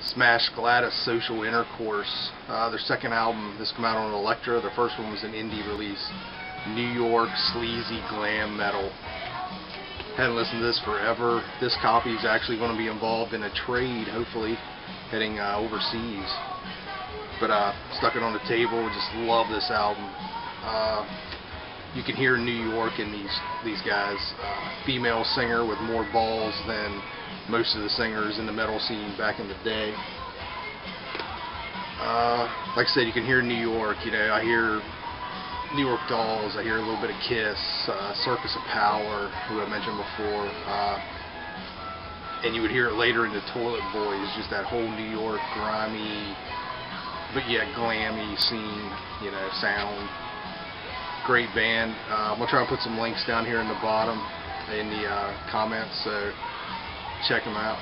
Smashed Gladys Social Intercourse. Uh, their second album, this came out on Elektra. Their first one was an indie release. New York sleazy glam metal. Hadn't listened to this forever. This copy is actually going to be involved in a trade, hopefully, heading uh, overseas. But uh, stuck it on the table. Just love this album. You can hear New York in these these guys. Uh, female singer with more balls than most of the singers in the metal scene back in the day. Uh, like I said, you can hear New York. You know, I hear New York Dolls. I hear a little bit of Kiss, uh, Circus of Power, who I mentioned before. Uh, and you would hear it later in the Toilet Boys, just that whole New York grimy, but yet glammy scene, you know, sound great band. Um, uh, I'm gonna try and put some links down here in the bottom in the uh, comments, so check them out.